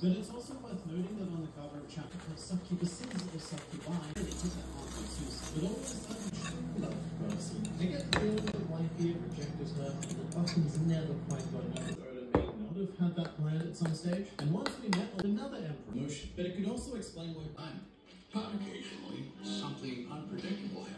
but it's also worth noting that on the cover of chapter Succubus's or Succubi, it is an use, but always love person. They get the feel that Whitebeard rejected her, and that Buckham's never quite got enough. Oda may not have had that plan at some stage, and once we met another emperor but it could also explain why I'm Occasionally, something unpredictable happens,